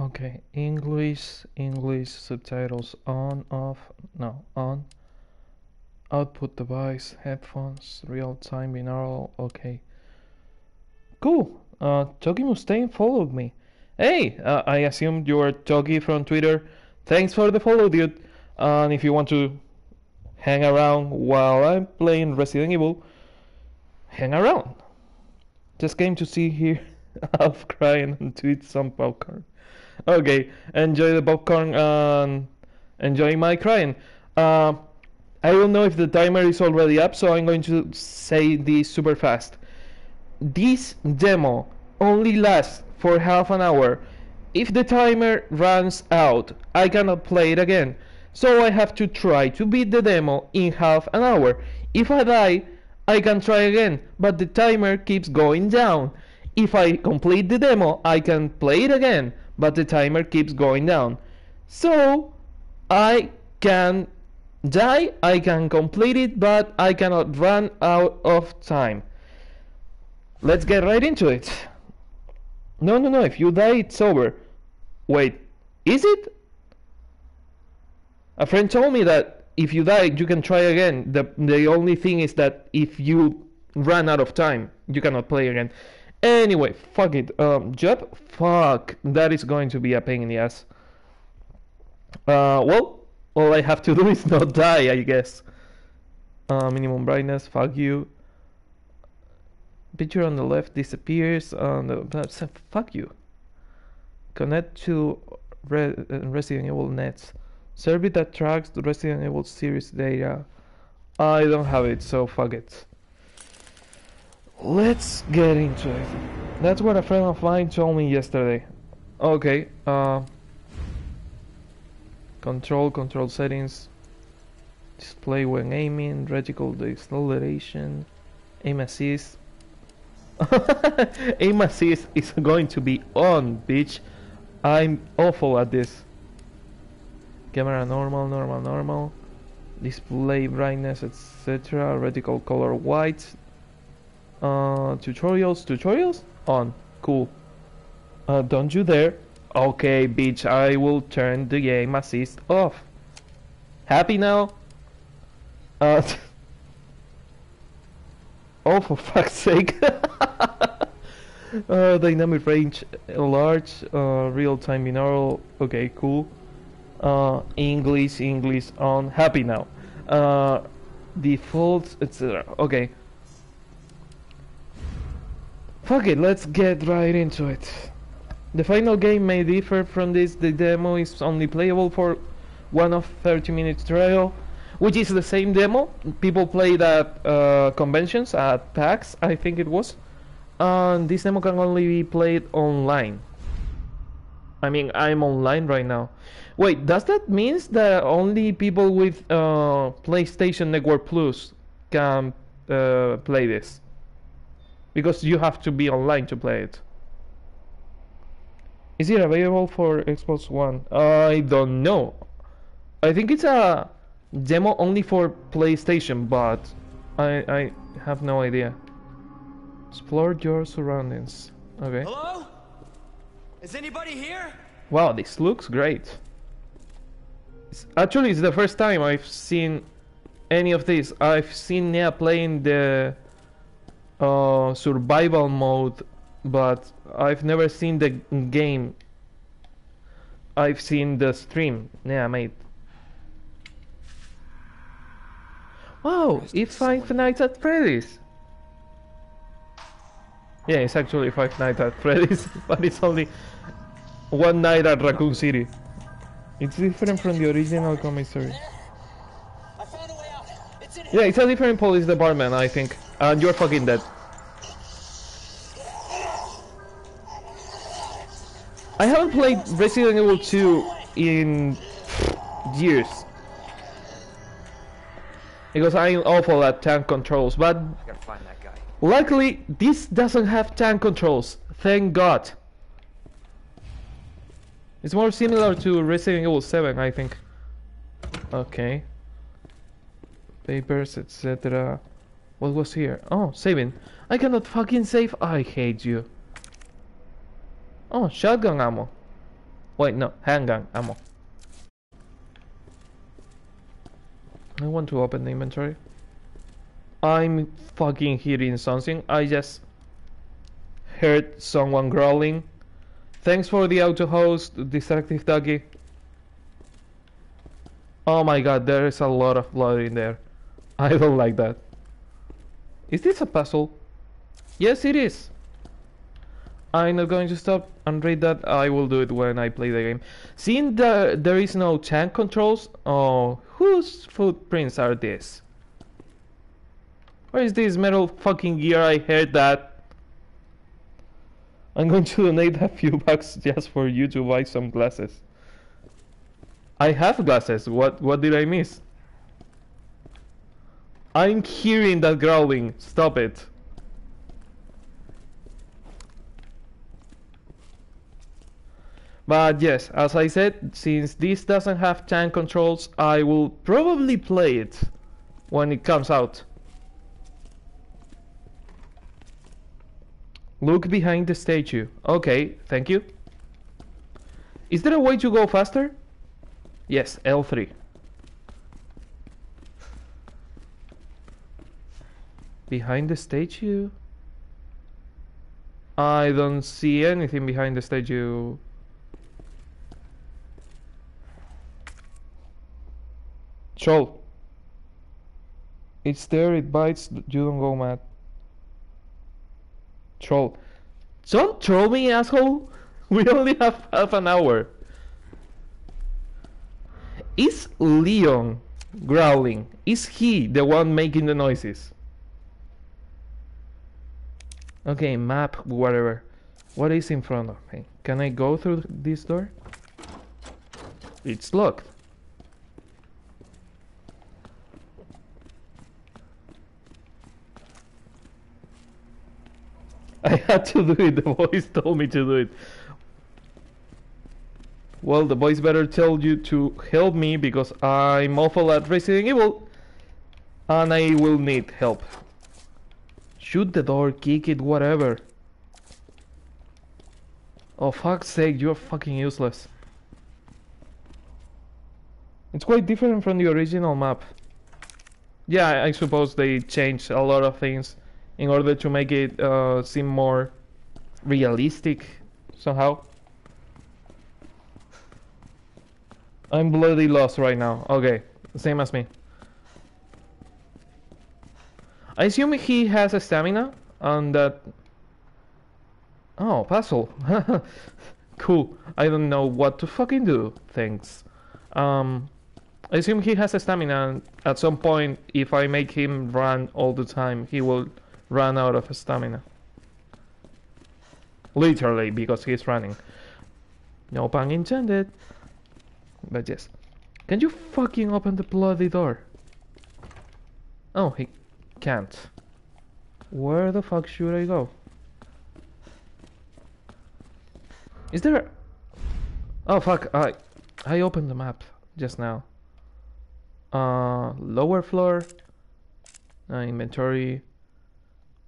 Okay, English, English subtitles on, off, no, on. Output device, headphones, real time binaural, okay. Cool. Uh, Togi Mustaine followed me. Hey, uh, I assumed you were Togi from Twitter. Thanks for the follow, dude. And if you want to hang around while I'm playing Resident Evil, hang around. Just came to see here half crying and to eat some popcorn. Okay, enjoy the popcorn and enjoy my crying. Uh, I don't know if the timer is already up, so I'm going to say this super fast. This demo only lasts for half an hour. If the timer runs out, I cannot play it again. So I have to try to beat the demo in half an hour. If I die, I can try again, but the timer keeps going down. If I complete the demo, I can play it again, but the timer keeps going down. So I can die, I can complete it, but I cannot run out of time. Let's get right into it. No, no, no, if you die, it's over. Wait, is it? A friend told me that if you die, you can try again. The, the only thing is that if you run out of time, you cannot play again. Anyway, fuck it. Um, job? Fuck. That is going to be a pain in the ass. Uh, well, all I have to do is not die, I guess. Uh, minimum brightness, fuck you. Picture on the left disappears on the... Fuck you. Connect to Re Resident Evil nets. Service that tracks the Resident Evil series data. I don't have it, so fuck it. Let's get into it. That's what a friend of mine told me yesterday. Okay, uh... Control, control settings. Display when aiming, reticle deceleration, aim assist. aim assist is going to be on, bitch. I'm awful at this. Camera normal, normal, normal. Display brightness, etc. Reticle color white, uh, tutorials, tutorials? On. Cool. Uh, don't you dare. Okay, bitch, I will turn the game assist off. Happy now? Uh, oh, for fuck's sake. uh, dynamic range large, uh, real-time binaural. Okay, cool. Uh, English, English on. Happy now. Uh, default, etc. Okay. Fuck it, let's get right into it. The final game may differ from this, the demo is only playable for one of 30 minutes trial, which is the same demo. People played at uh, conventions, at PAX, I think it was. And this demo can only be played online. I mean, I'm online right now. Wait, does that mean that only people with uh, PlayStation Network Plus can uh, play this? Because you have to be online to play it. Is it available for Xbox One? I don't know. I think it's a demo only for PlayStation, but I I have no idea. Explore your surroundings. Okay. Hello? Is anybody here? Wow, this looks great. It's, actually, it's the first time I've seen any of this. I've seen Nia playing the uh, survival mode, but I've never seen the game. I've seen the stream. Yeah, mate. Wow, it's Five Nights at Freddy's. Yeah, it's actually Five Nights at Freddy's, but it's only one night at Raccoon City. It's different from the original commissary. Yeah, it's a different police department, I think. And you're fucking dead. I haven't played Resident Evil 2 in years. Because I'm awful at tank controls, but luckily this doesn't have tank controls. Thank God. It's more similar to Resident Evil 7, I think. Okay. Papers, etc. What was here? Oh, saving. I cannot fucking save. I hate you. Oh, shotgun ammo. Wait, no, handgun ammo. I want to open the inventory. I'm fucking hearing something. I just heard someone growling. Thanks for the auto host, Distractive Doggy. Oh my god, there is a lot of blood in there. I don't like that. Is this a puzzle? Yes, it is. I'm not going to stop and read that. I will do it when I play the game. Seeing that there is no tank controls, oh, whose footprints are these? Where is this metal fucking gear? I heard that. I'm going to donate a few bucks just for you to buy some glasses. I have glasses. What what did I miss? I'm hearing that growling. Stop it. But yes, as I said, since this doesn't have tank controls, I will probably play it when it comes out. Look behind the statue. Okay, thank you. Is there a way to go faster? Yes, L3. Behind the statue? I don't see anything behind the statue. Troll. It's there, it bites, you don't go mad. Troll. Don't troll me, asshole! We only have half an hour. Is Leon growling? Is he the one making the noises? Okay, map, whatever. What is in front of me? Can I go through this door? It's locked. I had to do it, the voice told me to do it. Well, the voice better tell you to help me because I'm awful at Resident Evil and I will need help. Shoot the door, kick it, whatever. Oh fuck's sake, you're fucking useless. It's quite different from the original map. Yeah, I suppose they changed a lot of things in order to make it uh, seem more realistic somehow. I'm bloody lost right now. Okay, same as me. I assume he has a stamina and that... Oh, puzzle. cool. I don't know what to fucking do. Thanks. Um, I assume he has a stamina and at some point if I make him run all the time he will run out of stamina. Literally because he's running. No pun intended. But yes. Can you fucking open the bloody door? Oh, he can't. Where the fuck should I go? Is there... Oh fuck, I... I opened the map just now. Uh, lower floor. Uh, inventory.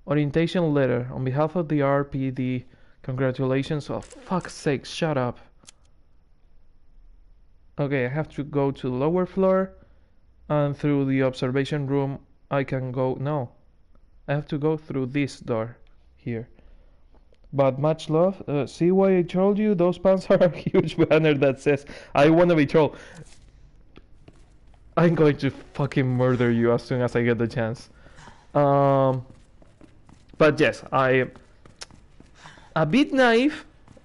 Orientation letter. On behalf of the RPD, congratulations. Oh, fuck's sake, shut up. Okay, I have to go to the lower floor and through the observation room I can go no. I have to go through this door here. But much love. Uh, see why I told you? Those pants are a huge banner that says I wanna be troll I'm going to fucking murder you as soon as I get the chance. Um but yes I a bit naive.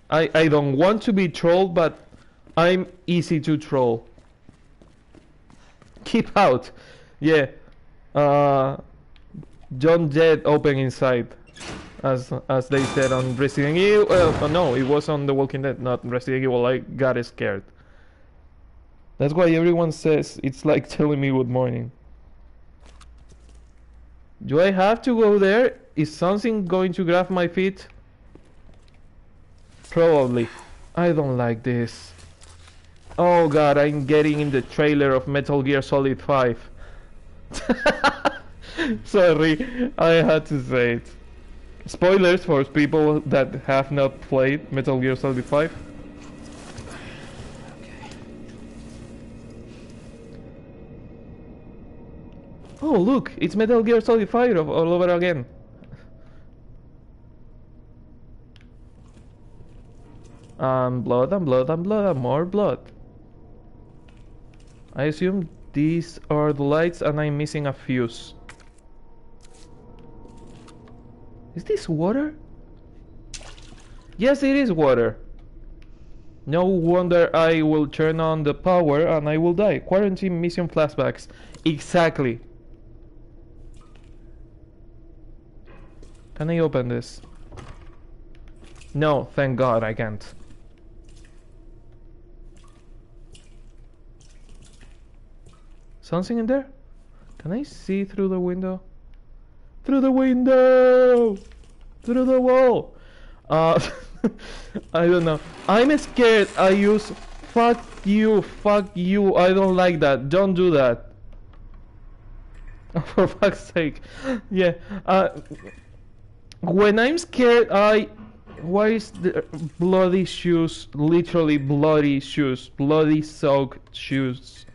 I, I don't want to be trolled but I'm easy to troll. Keep out. Yeah. Uh, John Jett open inside. As as they said on Resident Evil. Uh, no, it was on The Walking Dead, not Resident Evil. I got scared. That's why everyone says it's like telling me good morning. Do I have to go there? Is something going to grab my feet? Probably. I don't like this. Oh god, I'm getting in the trailer of Metal Gear Solid 5. Sorry, I had to say it. Spoilers for people that have not played Metal Gear Solid 5. Oh look, it's Metal Gear Solid 5 all over again. And blood and blood and blood and more blood. I assume these are the lights and I'm missing a fuse. Is this water? Yes, it is water. No wonder I will turn on the power and I will die. Quarantine mission flashbacks. Exactly. Can I open this? No, thank God I can't. Something in there? Can I see through the window? Through the window! Through the wall! Uh, I don't know. I'm scared. I use fuck you, fuck you. I don't like that. Don't do that. For fuck's sake. Yeah. Uh, when I'm scared, I. Why is the bloody shoes? Literally bloody shoes. Bloody soaked shoes.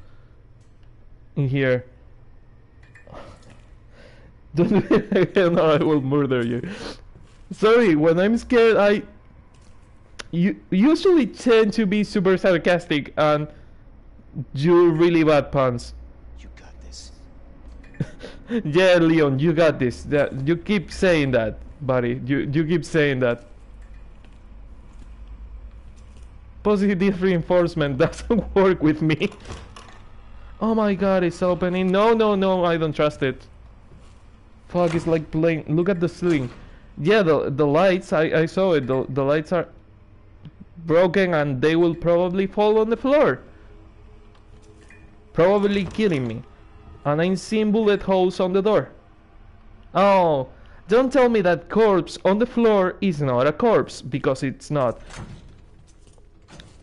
In here. Don't do it again or I will murder you. Sorry, when I'm scared, I you usually tend to be super sarcastic and do really bad puns. You got this. yeah, Leon, you got this. That you keep saying that, buddy. You you keep saying that. Positive reinforcement doesn't work with me. Oh my god, it's opening. No, no, no, I don't trust it. Fuck, it's like playing. Look at the ceiling. Yeah, the the lights. I I saw it. The the lights are broken and they will probably fall on the floor. Probably killing me. And I'm seeing bullet holes on the door. Oh, don't tell me that corpse on the floor is not a corpse, because it's not.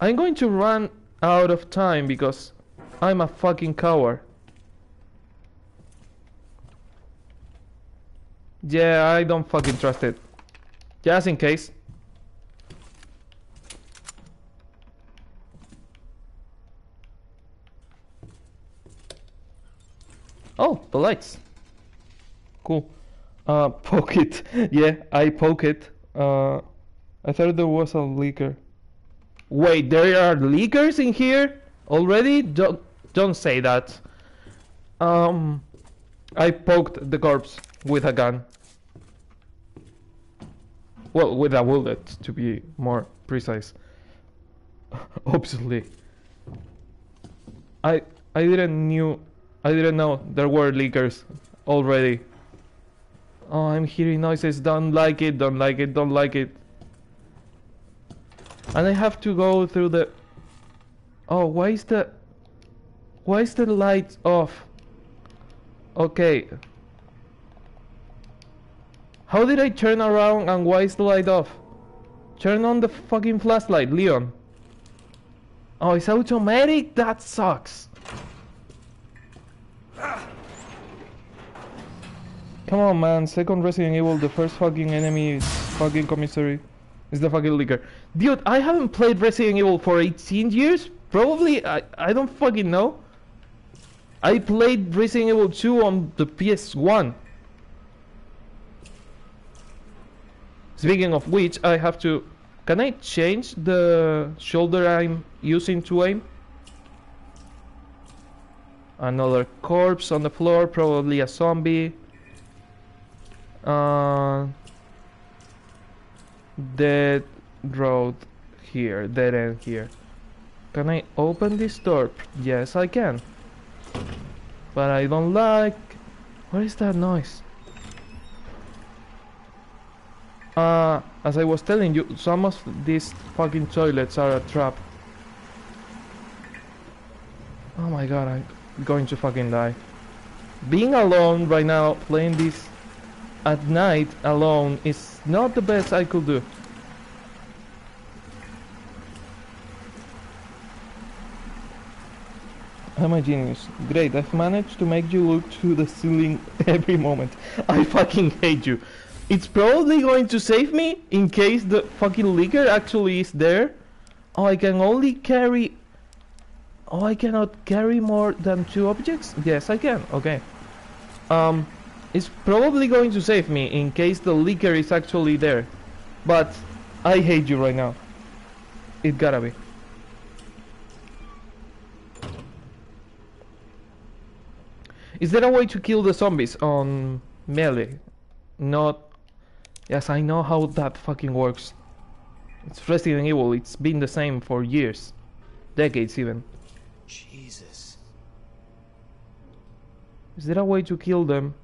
I'm going to run out of time because I'm a fucking coward. Yeah, I don't fucking trust it. Just in case. Oh, the lights. Cool. Uh, poke it. yeah, I poke it. Uh, I thought there was a licker. Wait, there are lickers in here already? Don't don't say that. Um, I poked the corpse with a gun. Well, with a bullet, to be more precise. Obviously. I I didn't knew I didn't know there were lickers already. Oh, I'm hearing noises. Don't like it. Don't like it. Don't like it. And I have to go through the. Oh, why is the. Why is the light off? Okay. How did I turn around and why is the light off? Turn on the fucking flashlight, Leon. Oh, it's automatic? That sucks. Come on, man. Second Resident Evil, the first fucking enemy is fucking commissary. Is the fucking licker. Dude, I haven't played Resident Evil for 18 years. Probably, I, I don't fucking know. I played Resident Evil 2 on the PS1. Speaking of which, I have to... Can I change the shoulder I'm using to aim? Another corpse on the floor, probably a zombie. Uh, dead road here, dead end here. Can I open this door? Yes, I can. But I don't like... What is that noise? Uh, as I was telling you, some of these fucking toilets are a trap. Oh my god, I'm going to fucking die. Being alone right now, playing this at night alone is not the best I could do. I'm a genius. Great, I've managed to make you look to the ceiling every moment. I fucking hate you. It's probably going to save me in case the fucking licker actually is there. Oh, I can only carry... Oh, I cannot carry more than two objects? Yes, I can. Okay. Um, it's probably going to save me in case the licker is actually there. But I hate you right now. It gotta be. Is there a way to kill the zombies on melee? Not... Yes, I know how that fucking works. It's Resident Evil, it's been the same for years. Decades even. Jesus. Is there a way to kill them?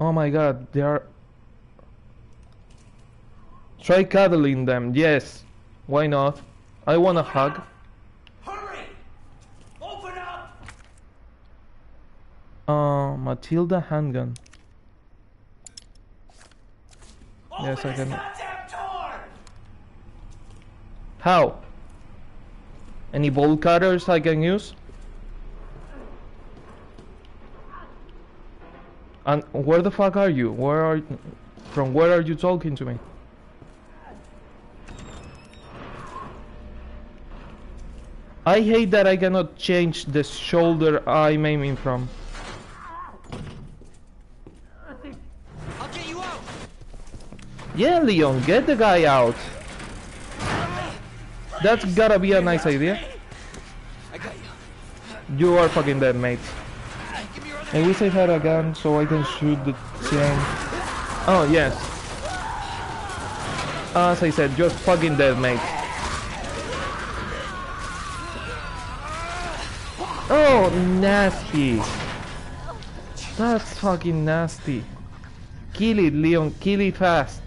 Oh my god, they are... Try cuddling them, yes. Why not? I want a hug. Hurry! Open up! Uh, Matilda handgun. Yes, I can- How? Any bolt cutters I can use? And where the fuck are you? Where are... From where are you talking to me? I hate that I cannot change the shoulder I'm aiming from. Yeah, Leon, get the guy out. That's gotta be a nice idea. You. Are fucking dead, mate. I wish I had a gun so I can shoot the chain. Oh, yes. As I said, you're fucking dead, mate. Oh, nasty. That's fucking nasty. Kill it, Leon. Kill it fast.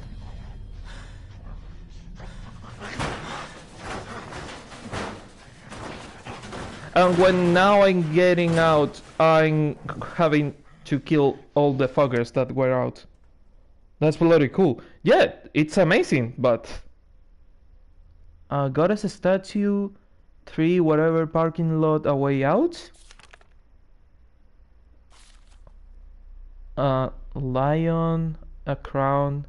And when now I'm getting out, I'm having to kill all the fuckers that were out. That's bloody cool. Yeah, it's amazing, but... Uh, goddess statue, three whatever parking lot away out. A lion, a crown,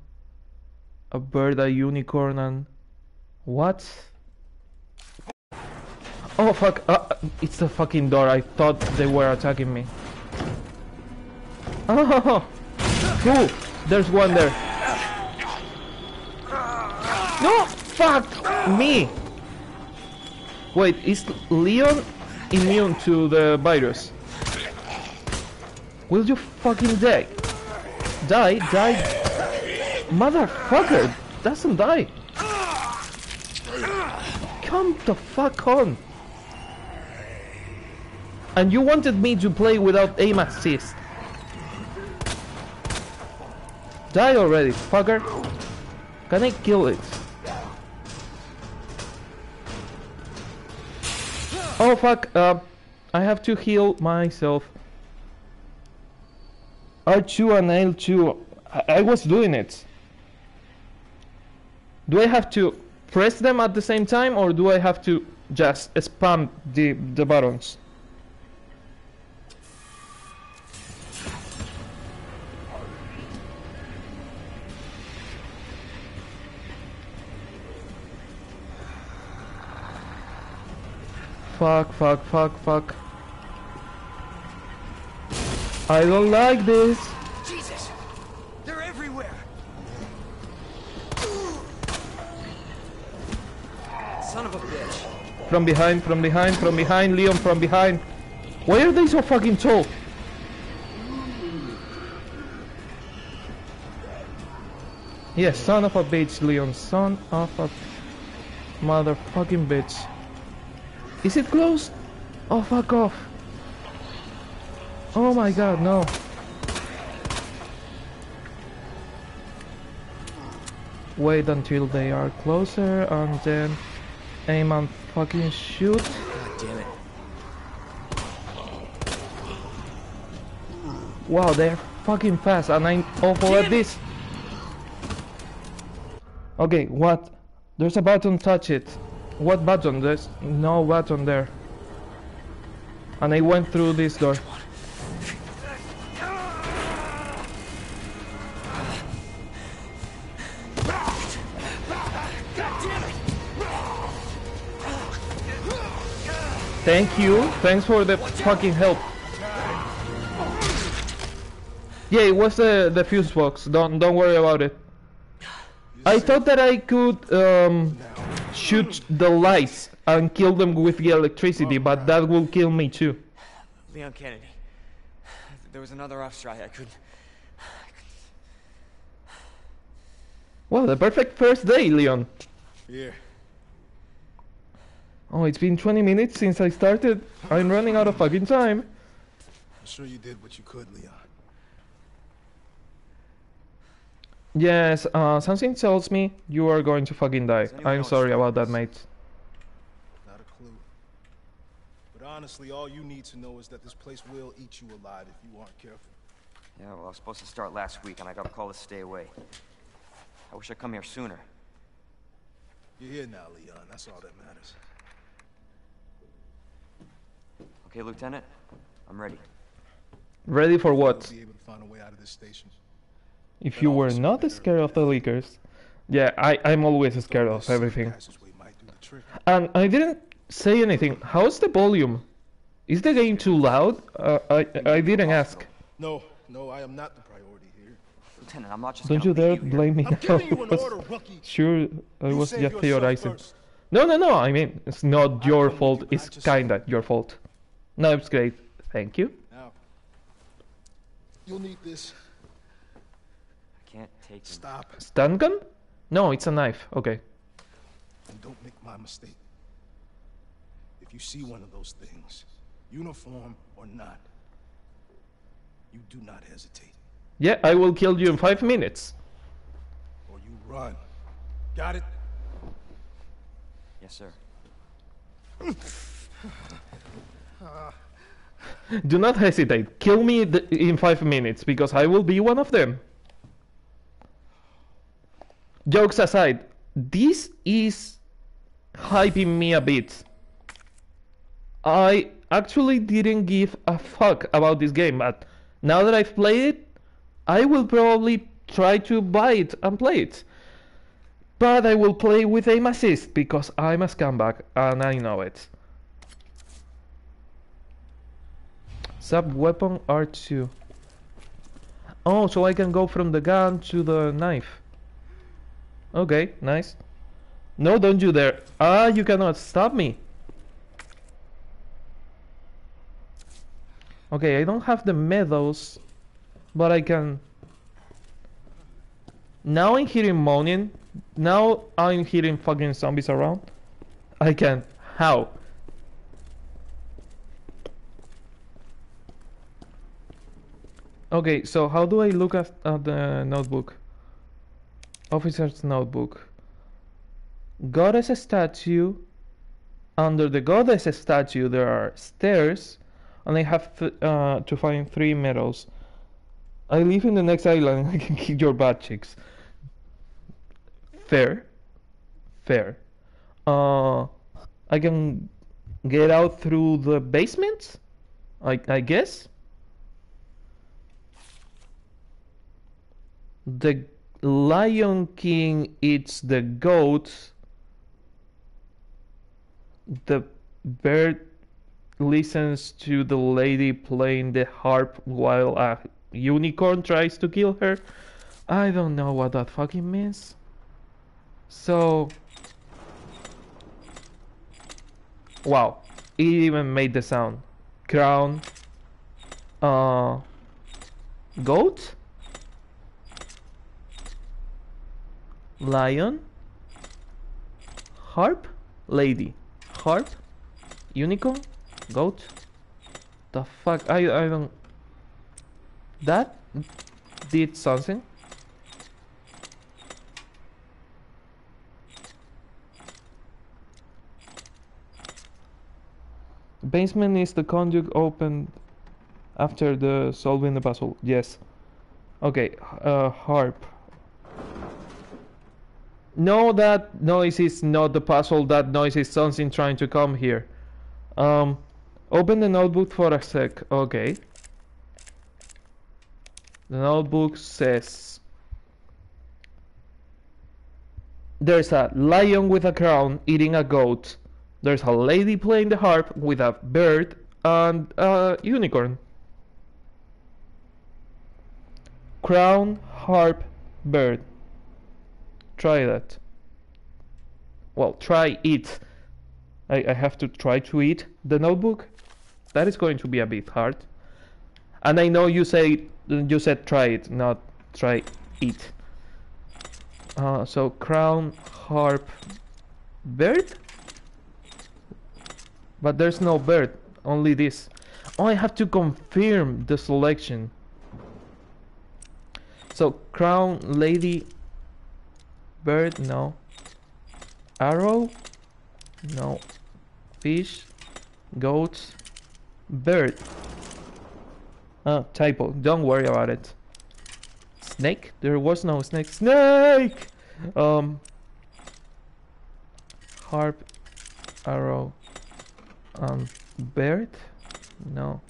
a bird, a unicorn, and... What? Oh fuck, uh, it's the fucking door. I thought they were attacking me. Oh, cool. There's one there. No, fuck me. Wait, is Leon immune to the virus? Will you fucking die? Die, die. Motherfucker, doesn't die. Come the fuck on. And you wanted me to play without aim assist. Die already, fucker. Can I kill it? Oh fuck, uh, I have to heal myself. R2 and L2, I, I was doing it. Do I have to press them at the same time or do I have to just spam the, the buttons? Fuck, fuck, fuck, fuck. I don't like this. Jesus! They're everywhere! Son of a bitch. From behind, from behind, from behind, Leon, from behind. Why are they so fucking tall? Yes, son of a bitch, Leon. Son of a motherfucking bitch. Is it closed? Oh, fuck off. Oh my god, no. Wait until they are closer and then aim and fucking shoot. God damn it. Wow, they're fucking fast and I'm awful at this. Okay, what? There's a button, touch it. What button? There's no button there. And I went through this door. Thank you. Thanks for the fucking help. Yeah, it was the the fuse box. Don't don't worry about it. I thought that I could um, shoot the lights and kill them with the electricity, but oh, that will kill me too. Leon Kennedy. There was another off strike. I couldn't. Well, the perfect first day, Leon. Yeah. Oh, it's been 20 minutes since I started. I'm running out of fucking time. I'm sure you did what you could, Leon. Yes, uh, something tells me you are going to fucking die. Does anyone know I'm sorry about that, mate. Not a clue. But honestly, all you need to know is that this place will eat you alive if you aren't careful. Yeah, well, I was supposed to start last week, and I got a call to stay away. I wish I'd come here sooner. You're here now, Leon. That's all that matters. Okay, Lieutenant? I'm ready. Ready for We'll what? be able to find a way out of this station. If you were not scared of the lickers. Yeah, I, I'm always scared of everything. passageway might do the trick. And I didn't say anything. How's the volume? Is the game too loud? Uh, I I didn't ask. No, no, I am not the priority here. Lieutenant, I'm not just Don't gonna you dare leave you here. blame me I'm now. giving you I an was. Sure, I was just theorizing. No, no, no. I mean, it's not your fault. you, but I It's kinda your fault. No, it's great. Thank you. Now, you'll need this. I can't take him. Stop Stun gun? No, it's a knife. Okay. and don't make my mistake. If you see one of those things, uniform or not, you do not hesitate, Yeah, I will kill you in five minutes. or you run. Got it? Yes, sir. Do not hesitate. Kill me th- in five minutes because I will be one of them. Jokes aside, this is hyping me a bit. I actually didn't give a fuck about this game, but now that I've played it, I will probably try to buy it and play it. But I will play with aim assist because I'm a scumbag and I know it. Sub weapon R2. Oh, so I can go from the gun to the knife. Okay, nice. No, don't you dare. Ah, you cannot stop me. Okay, I don't have the medals, but I can... Now I'm hearing moaning. Now I'm hearing fucking zombies around. I can. How? Okay, so how do I look at, at the notebook? Officer's notebook. Goddess statue. Under the goddess statue, there are stairs, and I have uh, to find three medals. I live in the next island. I can kick your butt cheeks. Fair, fair. Uh, I can get out through the basement. I I guess. The Lion King eats the goat, The bird listens to the lady playing the harp while a unicorn tries to kill her. I don't know what that fucking means. So. Wow. It even made the sound. Crown. Uh. Goat? Lion? Harp? Lady. Harp? Unicorn? Goat? The fuck? I, I don't... That did something. Basement is the conduit opened after the solving the puzzle. Yes. Okay, uh, harp. No, that noise is not the puzzle. That noise is something trying to come here. Um, open the notebook for a sec. Okay. The notebook says there's a lion with a crown eating a goat. There's a lady playing the harp with a bird and a unicorn. crown, harp, bird. Try that. Well, try it. I, I have to try to eat the notebook. That is going to be a bit hard. And I know you say you said try it, not try it. Uh, so crown, harp, bird. But there's no bird, only this. Oh, I have to confirm the selection. So crown, lady, bird, no. Arrow, no. Fish, goats, bird. Oh, typo. Don't worry about it. Snake? There was no snake. Snake! Um. Harp, arrow, um, bird? No.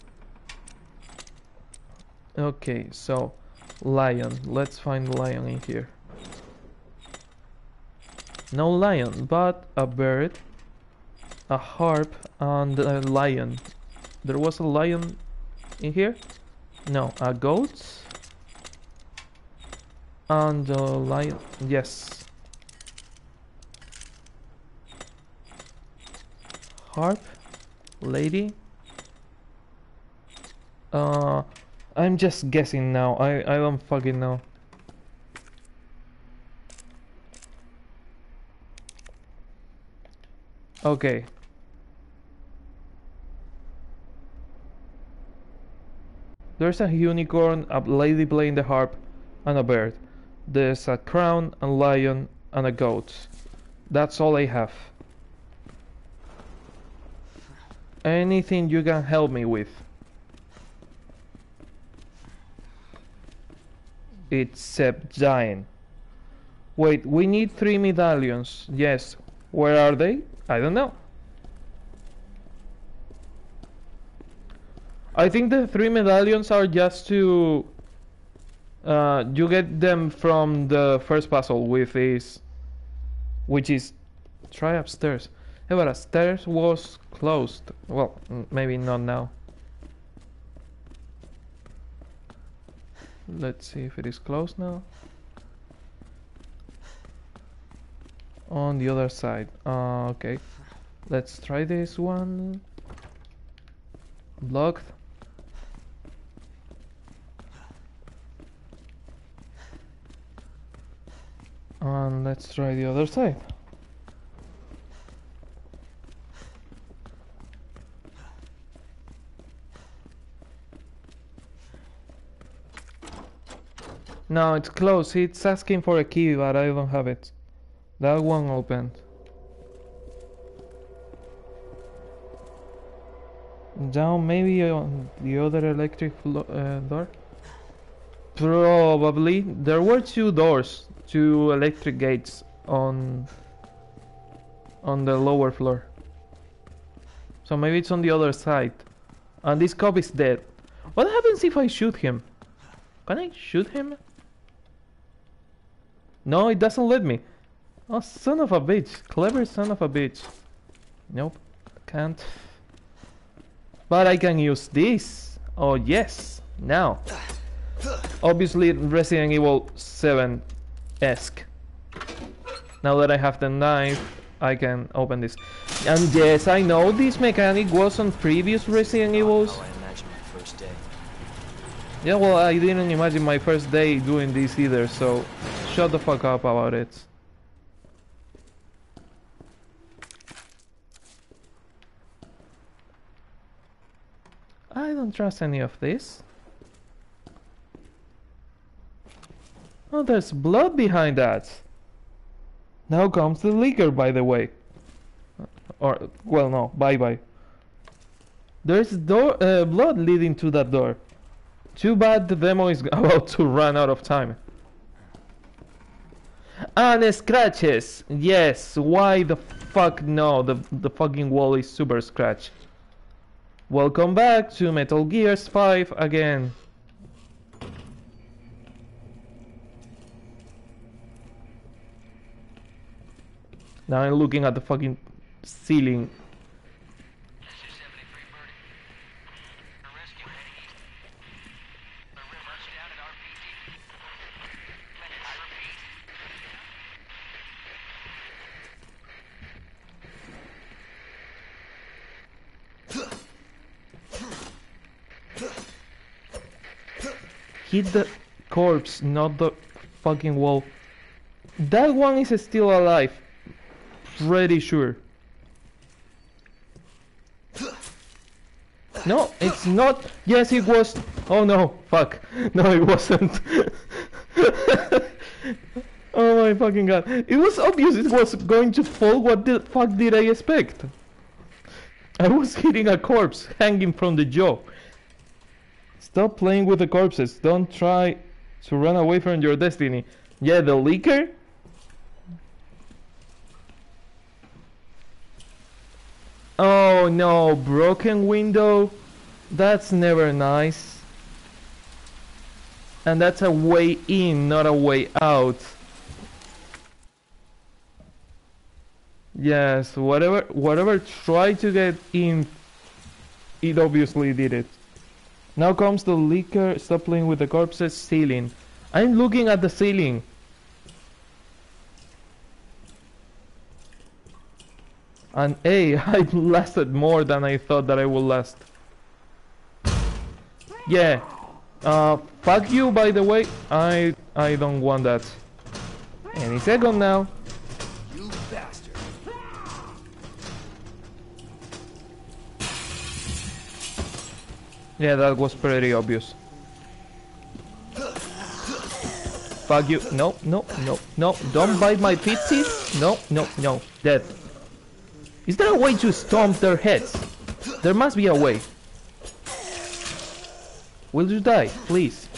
Okay, so lion. Let's find lion in here. No lion, but a bird, a harp, and a lion. There was a lion in here? No, a goat and a lion. Yes. Harp, lady. Uh, I'm just guessing now. I I don't fucking know. Okay. There's a unicorn, a lady playing the harp, and a bird. There's a crown, a lion, and a goat. That's all I have. Anything you can help me with? Seb Giant. Wait, we need three medallions. Yes. Where are they? I don't know. I think the three medallions are just to... Uh, you get them from the first puzzle with this... Which is... Try upstairs. But upstairs was closed. Well, maybe not now. Let's see if it is closed now. On the other side. Uh, okay. Let's try this one. Blocked. And let's try the other side. No, it's closed. It's asking for a key, but I don't have it. That one opened. Down maybe on the other electric uh, door? Probably. There were two doors two electric gates on on the lower floor. So maybe it's on the other side. And this cop is dead. What happens if I shoot him? Can I shoot him? No, it doesn't let me. Oh, son of a bitch. Clever son of a bitch. Nope, can't. But I can use this. Oh, yes. Now. Obviously, Resident Evil 7 esque. Now that I have the knife, I can open this. And yes, I know this mechanic was on previous Resident Evils. Yeah, well, I didn't imagine my first day doing this either, so shut the fuck up about it. I don't trust any of this. Oh, there's blood behind that. Now comes the licker, by the way. Or, well, no, bye-bye. There's door, uh, blood leading to that door. Too bad the demo is about to run out of time. And scratches! Yes, why the fuck no? The, the fucking wall is super scratch. Welcome back to Metal Gears 5 again. Now I'm looking at the fucking ceiling. Hit the corpse, not the fucking wall. That one is still alive. Pretty sure. No, it's not. Yes, it was. Oh no, fuck. No, it wasn't. oh my fucking god. It was obvious it was going to fall. What the fuck did I expect? I was hitting a corpse hanging from the jaw. Stop playing with the corpses. Don't try to run away from your destiny. Yeah, the licker? Oh no, broken window? That's never nice. And that's a way in, not a way out. Yes, whatever whatever tried to get in, it obviously did it. Now comes the licker, stop playing with the corpses, ceiling. I'm looking at the ceiling. And hey, I lasted more than I thought that I would last. Yeah. Uh, fuck you, by the way. I I don't want that. Any second now. Yeah, that was pretty obvious. Fuck you. No, no, no, no. Don't bite my footsies. No, no, no. Dead. Is there a way to stomp their heads? There must be a way. Will you die, please?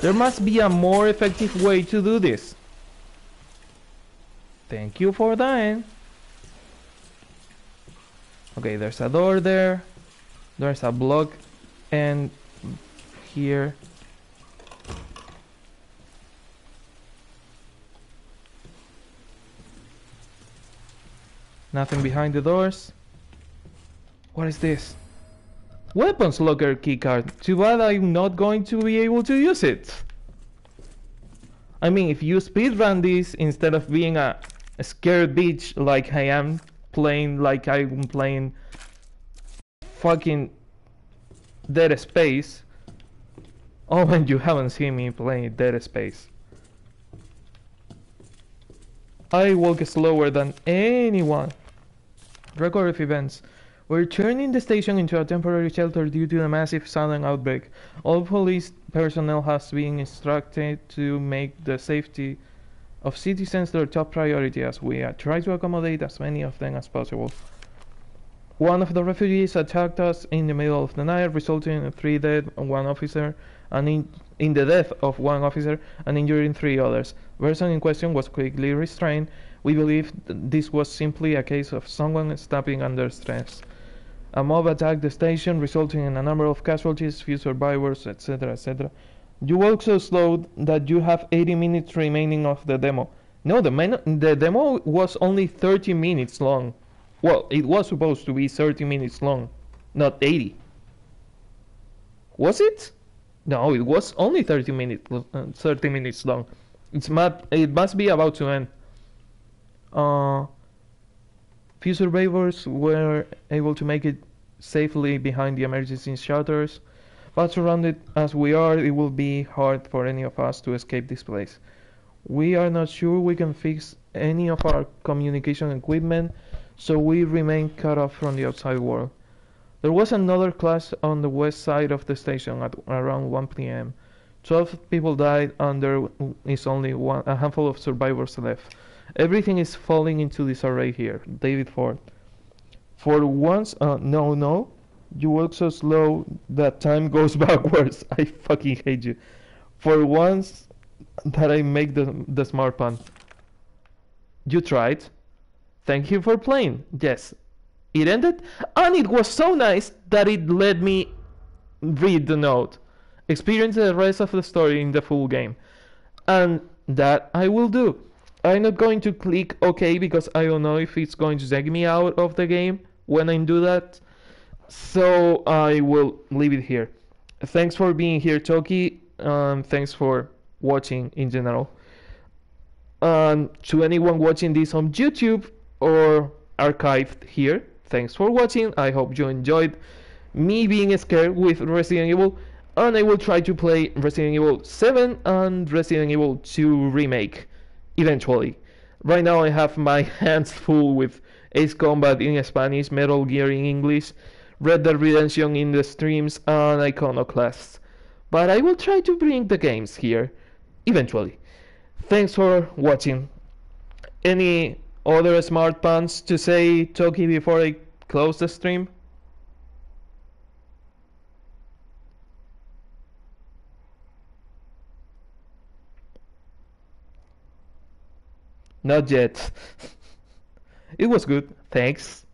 There must be a more effective way to do this. Thank you for dying. Okay, there's a door there. There's a block. And here. Nothing behind the doors. What is this? Weapons locker keycard. Too bad I'm not going to be able to use it. I mean, if you speedrun this instead of being a, a scared bitch like I am playing, like I'm playing fucking Dead Space. Oh, and you haven't seen me playing Dead Space. I walk slower than anyone. Record of events. We're turning the station into a temporary shelter due to a massive sudden outbreak. All police personnel has been instructed to make the safety of citizens their top priority as we try to accommodate as many of them as possible. One of the refugees attacked us in the middle of the night, resulting in three dead and one officer, and in, in the death of one officer and injuring three others. The person in question was quickly restrained. We believe this was simply a case of someone snapping under stress. A mob attacked the station, resulting in a number of casualties, few survivors, etc., etc. You walk so slow that you have 80 minutes remaining of the demo. No, the, the demo was only 30 minutes long. Well, it was supposed to be 30 minutes long, not 80. Was it? No, it was only 30 minutes, uh, 30 minutes long. It's mat- it must be about to end. Uh, few survivors were able to make it safely behind the emergency shelters, but surrounded as we are, it will be hard for any of us to escape this place. We are not sure we can fix any of our communication equipment, so we remain cut off from the outside world. There was another clash on the west side of the station at around 1 p.m. Twelve people died, and there is only one, a handful of survivors left. Everything is falling into disarray here. David Ford. For once, uh, no, no. You walk so slow that time goes backwards. I fucking hate you. For once that I make the, the smart pun. You tried. Thank you for playing. Yes. It ended, and it was so nice that it let me read the note. Experience the rest of the story in the full game. And that I will do. I'm not going to click OK because I don't know if it's going to take me out of the game when I do that. So I will leave it here. Thanks for being here, Toki. Um, thanks for watching in general. Um, to anyone watching this on YouTube or archived here, thanks for watching. I hope you enjoyed me being scared with Resident Evil. and I will try to play Resident Evil 7 and Resident Evil 2 Remake eventually. Right now I have my hands full with Ace Combat in Spanish, Metal Gear in English, Red Dead Redemption in the streams, and Iconoclasts. But I will try to bring the games here eventually. Thanks for watching. Any other smart puns to say, Toki, before I close the stream? Not yet. it was good, thanks.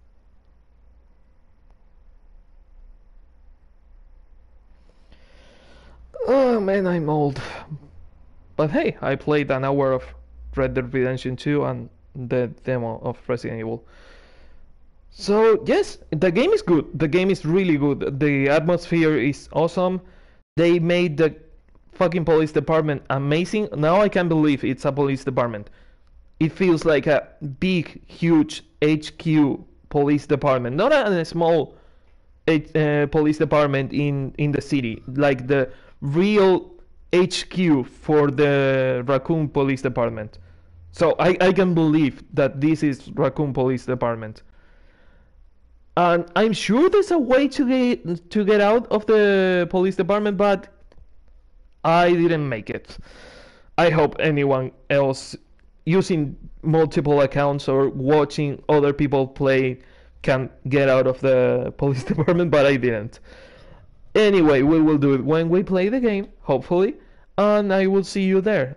Oh man, I'm old. But hey, I played an hour of Red Dead Redemption 2 and the demo of Resident Evil. So, yes, the game is good. The game is really good. The atmosphere is awesome. They made the fucking police department amazing. Now I can believe it's a police department. It feels like a big, huge HQ police department, not a, a small uh, police department in, in the city, like the real HQ for the Raccoon Police Department. So I, I can believe that this is Raccoon Police Department. And I'm sure there's a way to get to get out of the police department, but I didn't make it. I hope anyone else using multiple accounts or watching other people play can get out of the police department, but I didn't. Anyway, we will do it when we play the game, hopefully, and I will see you there.